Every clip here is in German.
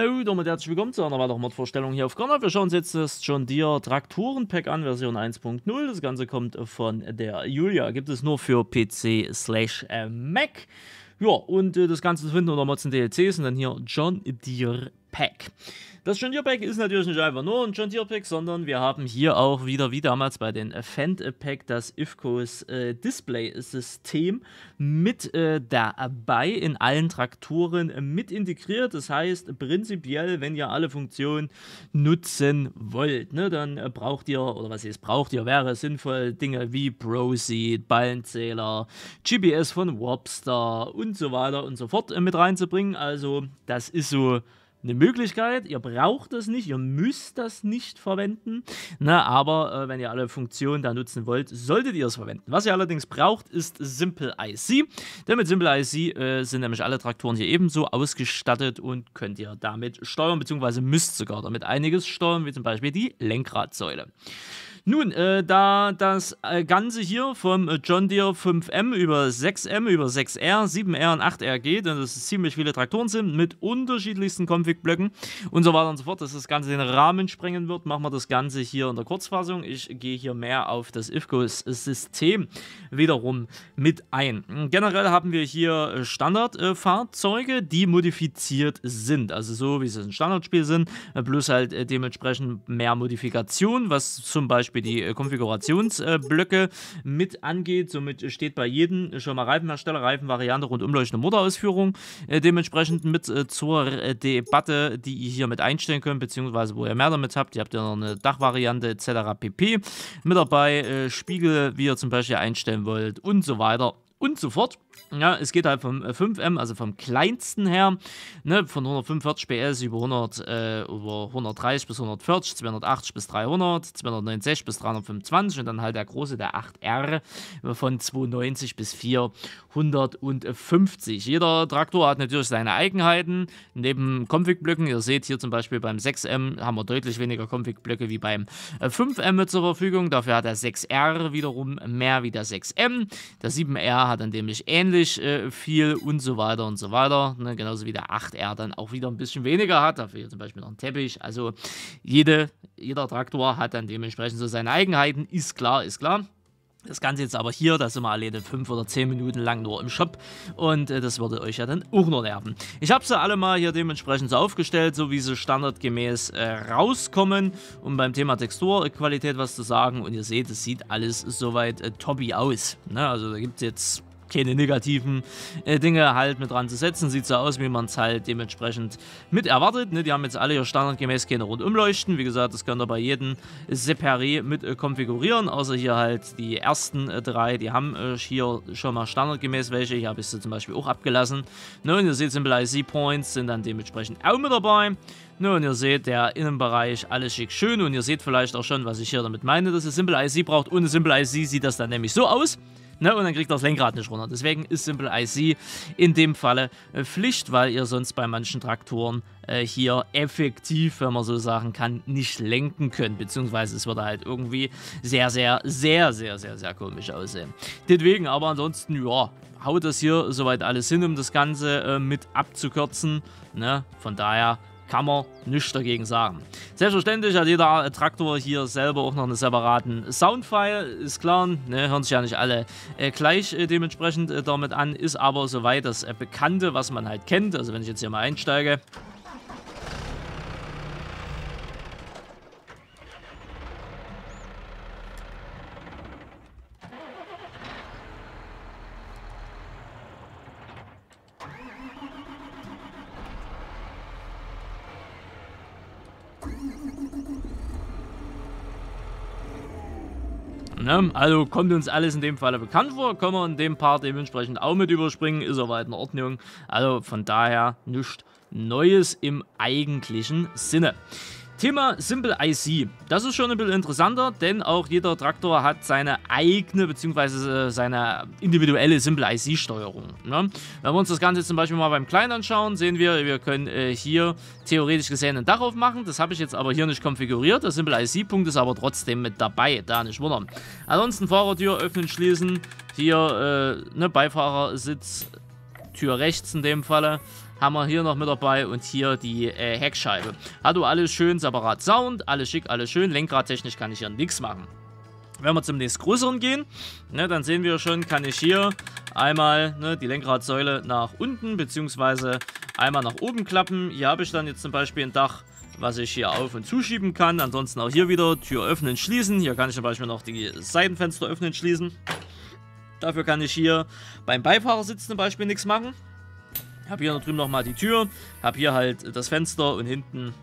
Hallo, damit herzlich willkommen zu einer weiteren Modvorstellung hier auf Ghana. Wir schauen uns jetzt das John Deere Traktoren-Pack an, Version 1.0. Das Ganze kommt von der Julia, gibt es nur für PC slash äh, Mac. Ja, und äh, das Ganze zu finden unter Mods und DLCs und dann hier John Deere Pack. Das John Deere Pack ist natürlich nicht einfach nur ein John Deere Pack, sondern wir haben hier auch wieder, wie damals bei den Fendt Pack, das IFCOs äh, Display-System mit äh, dabei in allen Traktoren mit integriert. Das heißt, prinzipiell, wenn ihr alle Funktionen nutzen wollt, ne, dann braucht ihr, oder was ihr braucht ihr, wäre sinnvoll Dinge wie ProSeed, Ballenzähler, GPS von Wobster und so weiter und so fort äh, mit reinzubringen. Also, das ist so eine Möglichkeit. Ihr braucht das nicht, ihr müsst das nicht verwenden. Na, aber äh, wenn ihr alle Funktionen da nutzen wollt, solltet ihr es verwenden. Was ihr allerdings braucht, ist Simple IC. Denn mit Simple IC äh, sind nämlich alle Traktoren hier ebenso ausgestattet und könnt ihr damit steuern, beziehungsweise müsst sogar damit einiges steuern, wie zum Beispiel die Lenkradsäule. Nun, äh, da das äh, Ganze hier vom äh, John Deere 5M über 6M, über 6R, 7R und 8R geht, und das ziemlich viele Traktoren sind, mit unterschiedlichsten Config-Blöcken und so weiter und so fort, dass das Ganze den Rahmen sprengen wird, machen wir das Ganze hier in der Kurzfassung. Ich gehe hier mehr auf das IFCOS-System wiederum mit ein. Generell haben wir hier äh, Standardfahrzeuge, die modifiziert sind, also so wie sie ein Standardspiel sind, plus halt dementsprechend mehr Modifikation, was zum Beispiel Beispiel die äh, Konfigurationsblöcke mit angeht. Somit steht bei jedem schon mal Reifenhersteller, Reifenvariante, rundumleuchtende Motorausführung äh, dementsprechend mit äh, zur Debatte, die ihr hier mit einstellen könnt, beziehungsweise wo ihr mehr damit habt. Ihr habt ja noch eine Dachvariante etc. pp. mit dabei, Spiegel, wie ihr zum Beispiel einstellen wollt und so weiter und so fort. Ja, es geht halt vom 5M, äh, also vom kleinsten her, ne, von 145 PS über, 100, äh, über 130 bis 140, 280 bis 300, 269 bis 325 und dann halt der große, der 8R, von 290 bis 450. Jeder Traktor hat natürlich seine Eigenheiten, neben Config-Blöcken. Ihr seht hier zum Beispiel beim 6M haben wir deutlich weniger Config-Blöcke wie beim 5M zur Verfügung. Dafür hat der 6R wiederum mehr wie der 6M. Der 7R hat dann nämlich ähnlich ähnlich äh, viel und so weiter und so weiter. Ne? Genauso wie der 8R dann auch wieder ein bisschen weniger hat. Dafür zum Beispiel noch ein Teppich. Also jede, jeder Traktor hat dann dementsprechend so seine Eigenheiten. Ist klar, ist klar. Das Ganze jetzt aber hier, da sind wir alleine 5 oder 10 Minuten lang nur im Shop und äh, das würde euch ja dann auch noch nerven. Ich habe sie alle mal hier dementsprechend so aufgestellt, so wie sie standardgemäß äh, rauskommen, um beim Thema Texturqualität was zu sagen und ihr seht, es sieht alles soweit äh, toppi aus. Ne? Also da gibt es jetzt keine negativen äh, Dinge halt mit dran zu setzen. Sieht so aus, wie man es halt dementsprechend mit erwartet. Ne? Die haben jetzt alle hier standardgemäß keine Rundumleuchten. Wie gesagt, das könnt ihr bei jedem separé mit äh, konfigurieren. Außer hier halt die ersten äh, drei, die haben äh, hier schon mal standardgemäß welche. Hier habe ich sie zum Beispiel auch abgelassen. Ne? Und ihr seht, Simple IC Points sind dann dementsprechend auch mit dabei. Ne, und ihr seht, der Innenbereich, alles schick schön. Und ihr seht vielleicht auch schon, was ich hier damit meine, dass ihr Simple IC braucht. Ohne Simple IC sieht das dann nämlich so aus. Ne, und dann kriegt das Lenkrad nicht runter. Deswegen ist Simple IC in dem Falle äh, Pflicht, weil ihr sonst bei manchen Traktoren äh, hier effektiv, wenn man so sagen kann, nicht lenken könnt. Beziehungsweise es würde halt irgendwie sehr, sehr, sehr, sehr, sehr, sehr komisch aussehen. Deswegen aber ansonsten, ja, haut das hier soweit alles hin, um das Ganze äh, mit abzukürzen. Ne? Von daher kann man nichts dagegen sagen. Selbstverständlich hat jeder Traktor hier selber auch noch einen separaten Soundfile, ist klar, ne, hören sich ja nicht alle äh, gleich äh, dementsprechend äh, damit an, ist aber soweit das äh, Bekannte, was man halt kennt. Also wenn ich jetzt hier mal einsteige, Ne? Also kommt uns alles in dem Falle bekannt vor, können wir in dem Part dementsprechend auch mit überspringen, ist soweit in Ordnung. Also von daher nichts Neues im eigentlichen Sinne. Thema Simple IC. Das ist schon ein bisschen interessanter, denn auch jeder Traktor hat seine eigene bzw. seine individuelle Simple IC-Steuerung. Ne? Wenn wir uns das Ganze zum Beispiel mal beim Kleinen anschauen, sehen wir, wir können äh, hier theoretisch gesehen ein Dach aufmachen. Das habe ich jetzt aber hier nicht konfiguriert. Der Simple IC-Punkt ist aber trotzdem mit dabei, da nicht wundern. Ansonsten Fahrertür öffnen, schließen. Hier äh, ne, Beifahrersitz, Tür rechts in dem Falle. Haben wir hier noch mit dabei und hier die äh, Heckscheibe. Hat alles schön separat Sound, alles schick, alles schön. Lenkradtechnisch kann ich hier nichts machen. Wenn wir zum nächsten größeren gehen, ne, dann sehen wir schon, kann ich hier einmal ne, die Lenkradsäule nach unten bzw. einmal nach oben klappen. Hier habe ich dann jetzt zum Beispiel ein Dach, was ich hier auf- und zuschieben kann. Ansonsten auch hier wieder Tür öffnen, schließen. Hier kann ich zum Beispiel noch die Seitenfenster öffnen, schließen. Dafür kann ich hier beim Beifahrersitz zum Beispiel nichts machen. Habe hier drüben nochmal die Tür, habe hier halt das Fenster und hinten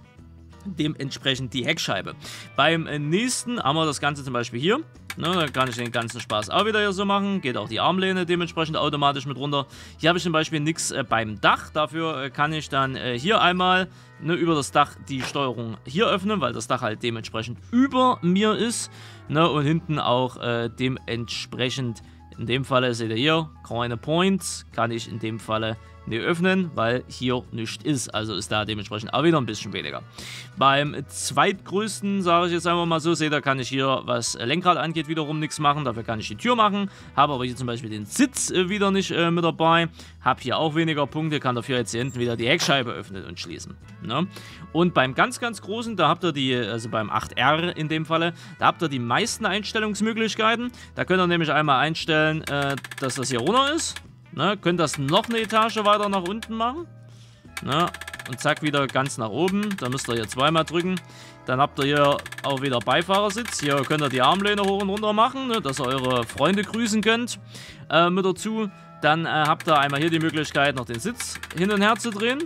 dementsprechend die Heckscheibe. Beim nächsten haben wir das Ganze zum Beispiel hier. Ne, da kann ich den ganzen Spaß auch wieder hier so machen. Geht auch die Armlehne dementsprechend automatisch mit runter. Hier habe ich zum Beispiel nichts äh, beim Dach. Dafür äh, kann ich dann äh, hier einmal ne, über das Dach die Steuerung hier öffnen, weil das Dach halt dementsprechend über mir ist. Ne, und hinten auch äh, dementsprechend, in dem Falle seht ihr hier, keine Points, kann ich in dem Falle ne, öffnen, weil hier nichts ist. Also ist da dementsprechend auch wieder ein bisschen weniger. Beim zweitgrößten, sage ich jetzt einfach mal so, seht ihr, kann ich hier, was Lenkrad angeht, wiederum nichts machen. Dafür kann ich die Tür machen. Habe aber hier zum Beispiel den Sitz äh, wieder nicht äh, mit dabei. Habe hier auch weniger Punkte, kann dafür jetzt hier hinten wieder die Heckscheibe öffnen und schließen. Ne? Und beim ganz, ganz großen, da habt ihr die, also beim 8R in dem Falle, da habt ihr die meisten Einstellungsmöglichkeiten. Da könnt ihr nämlich einmal einstellen, äh, dass das hier runter ist. Ne? Könnt das noch eine Etage weiter nach unten machen. Ne? Und zack, wieder ganz nach oben. Da müsst ihr hier zweimal drücken. Dann habt ihr hier auch wieder Beifahrersitz. Hier könnt ihr die Armlehne hoch und runter machen, ne? dass ihr eure Freunde grüßen könnt äh, mit dazu. Dann äh, habt ihr einmal hier die Möglichkeit, noch den Sitz hin und her zu drehen.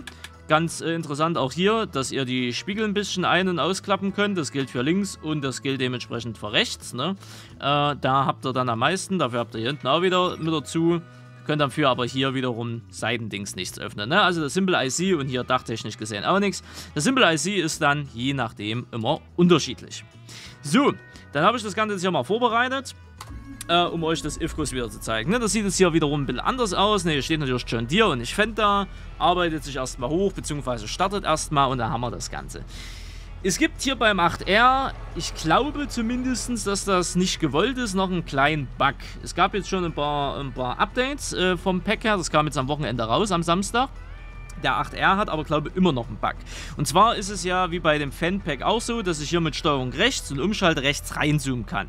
Ganz äh, interessant auch hier, dass ihr die Spiegel ein bisschen ein- und ausklappen könnt. Das gilt für links und das gilt dementsprechend für rechts. Ne? Äh, da habt ihr dann am meisten. Dafür habt ihr hier hinten auch wieder mit dazu. Könnt dafür aber hier wiederum Seitendings nichts öffnen. Ne? Also das Simple IC und hier dachtechnisch gesehen auch nichts. Das Simple IC ist dann je nachdem immer unterschiedlich. So, dann habe ich das Ganze jetzt hier mal vorbereitet. Äh, um euch das IFCOS wieder zu zeigen. Ne, das sieht jetzt hier wiederum ein bisschen anders aus. Ne, hier steht natürlich John Deere und nicht Fender. Arbeitet sich erstmal hoch, beziehungsweise startet erstmal und dann haben wir das Ganze. Es gibt hier beim 8R, ich glaube zumindest, dass das nicht gewollt ist, noch einen kleinen Bug. Es gab jetzt schon ein paar, ein paar Updates äh, vom Pack her. Das kam jetzt am Wochenende raus, am Samstag. Der 8R hat aber, glaube ich, immer noch einen Bug. Und zwar ist es ja wie bei dem Fan-Pack auch so, dass ich hier mit Steuerung rechts und Umschalte rechts reinzoomen kann.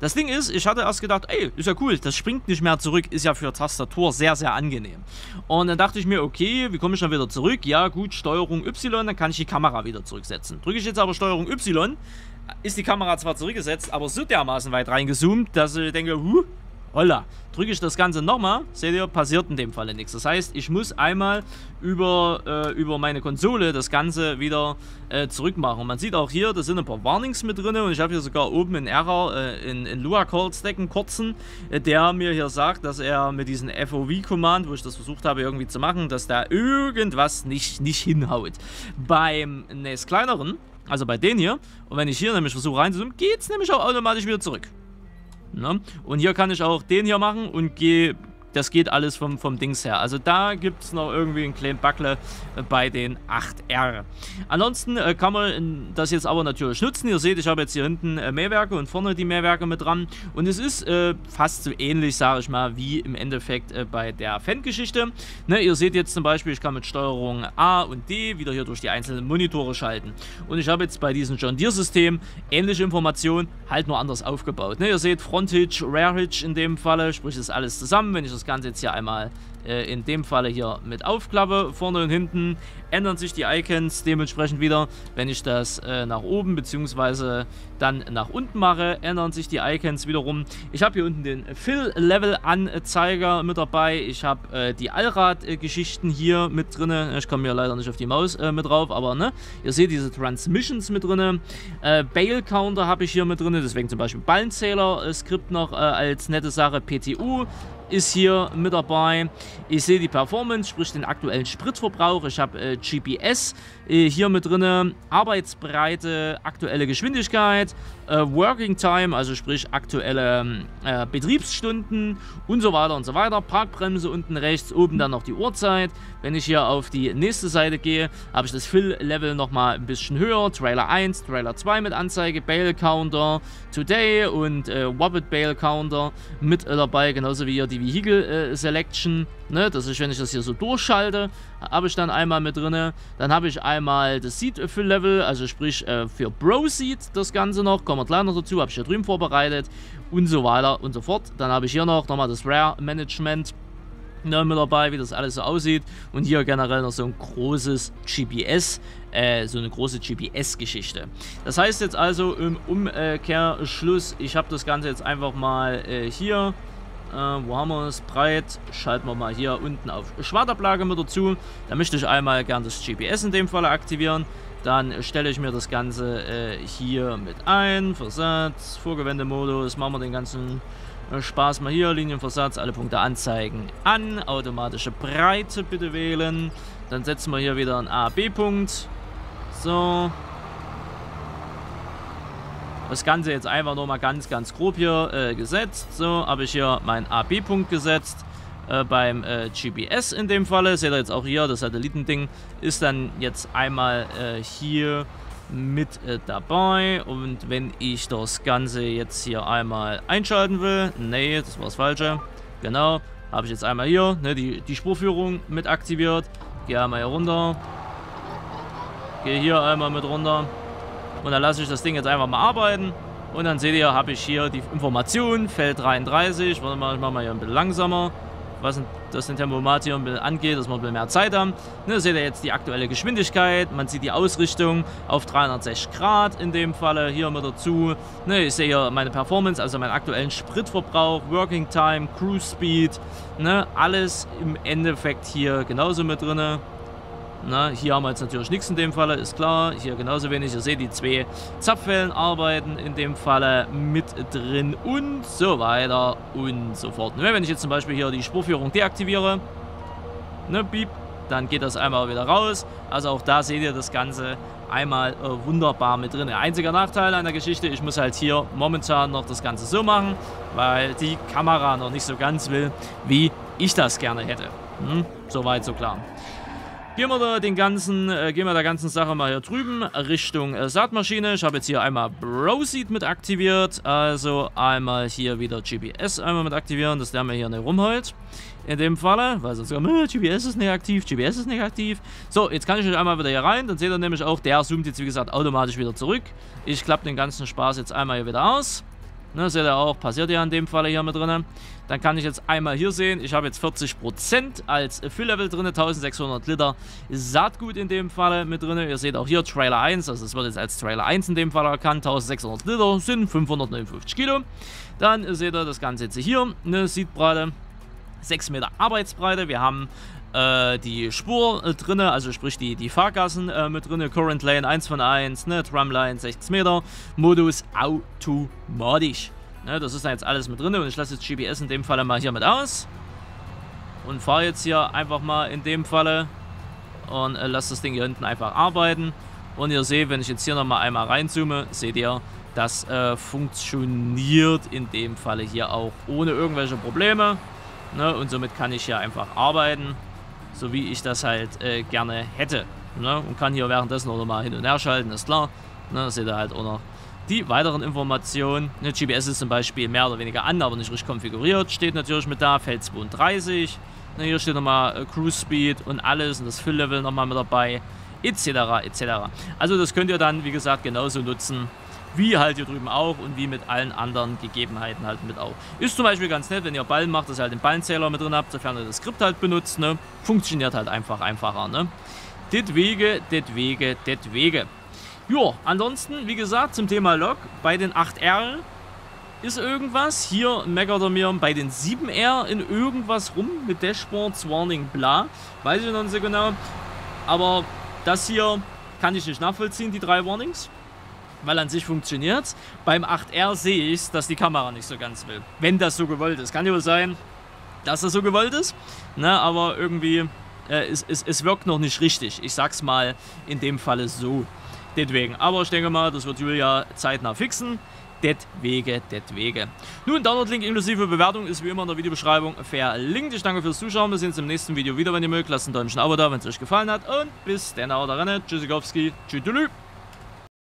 Das Ding ist, ich hatte erst gedacht, ey, ist ja cool, das springt nicht mehr zurück, ist ja für Tastatur sehr, sehr angenehm. Und dann dachte ich mir, okay, wie komme ich dann wieder zurück? Ja, gut, Steuerung Y, dann kann ich die Kamera wieder zurücksetzen. Drücke ich jetzt aber Steuerung Y, ist die Kamera zwar zurückgesetzt, aber so dermaßen weit reingezoomt, dass ich denke, huh, holla. Drücke ich das Ganze nochmal, seht ihr, passiert in dem Falle nichts. Das heißt, ich muss einmal über, äh, über meine Konsole das Ganze wieder äh, zurückmachen. Man sieht auch hier, da sind ein paar Warnings mit drin und ich habe hier sogar oben einen Error äh, in, in Lua Call Stack einen kurzen, äh, der mir hier sagt, dass er mit diesem FOV-Command, wo ich das versucht habe irgendwie zu machen, dass da irgendwas nicht, nicht hinhaut. Beim nächst kleineren, also bei denen hier, und wenn ich hier nämlich versuche reinzuzoomen, geht es nämlich auch automatisch wieder zurück. Ne? Und hier kann ich auch den hier machen und gehe das geht alles vom, vom Dings her. Also da gibt es noch irgendwie einen kleinen Backle bei den 8R. Ansonsten äh, kann man das jetzt aber natürlich nutzen. Ihr seht, ich habe jetzt hier hinten äh, Mähwerke und vorne die Mähwerke mit dran. Und es ist äh, fast so ähnlich, sage ich mal, wie im Endeffekt äh, bei der Fan-Geschichte. Ne, ihr seht jetzt zum Beispiel, ich kann mit Steuerung A und D wieder hier durch die einzelnen Monitore schalten. Und ich habe jetzt bei diesem John Deere-System ähnliche Informationen, halt nur anders aufgebaut. Ne, ihr seht Front-Hitch, Rear-Hitch in dem Falle, sprich ist alles zusammen. Wenn ich das Ganze jetzt hier einmal äh, in dem Falle hier mit aufklappe, vorne und hinten, ändern sich die Icons dementsprechend wieder. Wenn ich das äh, nach oben bzw. dann nach unten mache, ändern sich die Icons wiederum. Ich habe hier unten den Fill-Level-Anzeiger mit dabei. Ich habe äh, die Allrad-Geschichten hier mit drin. Ich komme hier leider nicht auf die Maus äh, mit drauf, aber ne, ihr seht diese Transmissions mit drin. Äh, Bale-Counter habe ich hier mit drin, deswegen zum Beispiel Ballenzähler-Skript noch äh, als nette Sache. PTU ist hier mit dabei. Ich sehe die Performance, sprich den aktuellen Spritverbrauch. Ich habe äh, GPS hier mit drin, Arbeitsbreite, aktuelle Geschwindigkeit, äh, Working Time, also sprich aktuelle äh, Betriebsstunden und so weiter und so weiter. Parkbremse unten rechts, oben dann noch die Uhrzeit. Wenn ich hier auf die nächste Seite gehe, habe ich das Fill-Level nochmal ein bisschen höher. Trailer 1, Trailer 2 mit Anzeige, Bale Counter, Today und äh, Wobbit Bale Counter mit dabei, genauso wie hier die Vehicle äh, Selection. Ne? Das ist, wenn ich das hier so durchschalte, habe ich dann einmal mit drin. Dann habe ich einmal das Seed-Fill-Level, also sprich äh, für Bro-Seed das Ganze noch. Kommen wir gleich noch dazu, habe ich hier drüben vorbereitet und so weiter und so fort. Dann habe ich hier noch nochmal das Rare-Management ne, mit dabei, wie das alles so aussieht. Und hier generell noch so ein großes GPS, äh, so eine große GPS-Geschichte. Das heißt jetzt also im Umkehrschluss, ich habe das Ganze jetzt einfach mal äh, hier äh, wo haben wir es? Breit. Schalten wir mal hier unten auf Schwartablage mit dazu. Da möchte ich einmal gern das GPS in dem Fall aktivieren. Dann stelle ich mir das Ganze äh, hier mit ein. Versatz, Vorgewendemodus. Machen wir den ganzen äh, Spaß mal hier. Linienversatz, alle Punkte anzeigen. An. Automatische Breite bitte wählen. Dann setzen wir hier wieder einen A-B-Punkt. So das Ganze jetzt einfach nur mal ganz, ganz grob hier äh, gesetzt. So, habe ich hier meinen AB-Punkt gesetzt. Äh, beim äh, GPS in dem Falle, seht ihr jetzt auch hier, das Satellitending ist dann jetzt einmal äh, hier mit äh, dabei. Und wenn ich das Ganze jetzt hier einmal einschalten will, nee, das war das Falsche. Genau, habe ich jetzt einmal hier ne, die, die Spurführung mit aktiviert. Gehe einmal hier runter. Gehe hier einmal mit runter. Und dann lasse ich das Ding jetzt einfach mal arbeiten. Und dann seht ihr, habe ich hier die Information, Feld 33. Warte mal, ich mache mal hier ein bisschen langsamer. Was das den Tempomat hier ein bisschen angeht, dass wir ein bisschen mehr Zeit haben. Ne, seht ihr jetzt die aktuelle Geschwindigkeit. Man sieht die Ausrichtung auf 360 Grad in dem Falle. Hier mit dazu. Ne, ich sehe hier meine Performance, also meinen aktuellen Spritverbrauch, Working Time, Cruise Speed. Ne, alles im Endeffekt hier genauso mit drin. Na, hier haben wir jetzt natürlich nichts in dem Falle, ist klar. Hier genauso wenig. Ihr seht, die zwei Zapfwellen arbeiten in dem Falle mit drin und so weiter und so fort. Ne, wenn ich jetzt zum Beispiel hier die Spurführung deaktiviere, ne, beep, dann geht das einmal wieder raus. Also auch da seht ihr das Ganze einmal äh, wunderbar mit drin. Einziger Nachteil an der Geschichte, ich muss halt hier momentan noch das Ganze so machen, weil die Kamera noch nicht so ganz will, wie ich das gerne hätte. Hm? Soweit, so klar. Gehen wir da den ganzen, äh, gehen wir der ganzen Sache mal hier drüben Richtung äh, Saatmaschine. Ich habe jetzt hier einmal Browseed mit aktiviert. Also einmal hier wieder GPS einmal mit aktivieren, dass der mir hier nicht rumholt. In dem Falle, weil sonst sagen, äh, GPS ist nicht aktiv, GPS ist nicht aktiv. So, jetzt kann ich euch einmal wieder hier rein. Dann seht ihr nämlich auch, der zoomt jetzt wie gesagt automatisch wieder zurück. Ich klappe den ganzen Spaß jetzt einmal hier wieder aus. Ne, seht ihr auch, passiert ja in dem Falle hier mit drin. Dann kann ich jetzt einmal hier sehen, ich habe jetzt 40% als Fülllevel drin, 1600 Liter Saatgut in dem Falle mit drin. Ihr seht auch hier Trailer 1, also es wird jetzt als Trailer 1 in dem Fall erkannt, 1600 Liter sind 559 Kilo. Dann seht ihr das Ganze jetzt hier, eine Seedbreite, 6 Meter Arbeitsbreite. Wir haben äh, die Spur äh, drin, also sprich die, die Fahrgassen äh, mit drin, Current Lane 1 von 1, ne, Tramline 60 Meter, Modus automatisch. Ne, das ist da jetzt alles mit drin und ich lasse jetzt GPS in dem Falle mal hier mit aus und fahre jetzt hier einfach mal in dem Falle und äh, lasse das Ding hier hinten einfach arbeiten. Und ihr seht, wenn ich jetzt hier nochmal einmal reinzoome, seht ihr, das äh, funktioniert in dem Falle hier auch ohne irgendwelche Probleme. Ne? Und somit kann ich hier einfach arbeiten so wie ich das halt äh, gerne hätte. Ne? Und kann hier währenddessen auch nochmal hin und her schalten, ist klar. Ne? Seht ihr halt auch noch die weiteren Informationen. Ne, GPS ist zum Beispiel mehr oder weniger an, aber nicht richtig konfiguriert. Steht natürlich mit da, Feld 32. Ne, hier steht nochmal äh, Cruise Speed und alles und das Fülllevel nochmal mit dabei. Etc. etc. Also das könnt ihr dann, wie gesagt, genauso nutzen wie halt hier drüben auch und wie mit allen anderen Gegebenheiten halt mit auch. Ist zum Beispiel ganz nett, wenn ihr Ballen macht, dass ihr halt den Ballenzähler mit drin habt, sofern ihr das Skript halt benutzt, ne? Funktioniert halt einfach einfacher, ne? Det Wege, det Wege, det Wege. Jo, ansonsten, wie gesagt, zum Thema Log, bei den 8R ist irgendwas. Hier meckert er mir bei den 7R in irgendwas rum mit Dashboards, Warning, bla. Weiß ich noch nicht so genau. Aber das hier kann ich nicht nachvollziehen, die drei Warnings weil an sich funktioniert Beim 8R sehe ich, dass die Kamera nicht so ganz will. Wenn das so gewollt ist. Kann ja wohl sein, dass das so gewollt ist. Ne, aber irgendwie, äh, es, es, es wirkt noch nicht richtig. Ich sag's mal in dem Falle so. Deswegen. Aber ich denke mal, das wird Julia zeitnah fixen. Deswegen, deswegen. Nun, Download-Link inklusive Bewertung ist wie immer in der Videobeschreibung verlinkt. Ich danke fürs Zuschauen. Wir sehen uns im nächsten Video wieder, wenn ihr mögt. Lasst ein Däumchen Abo da, wenn es euch gefallen hat. Und bis dann, haut rein. Tschüssikowski. Tschüss.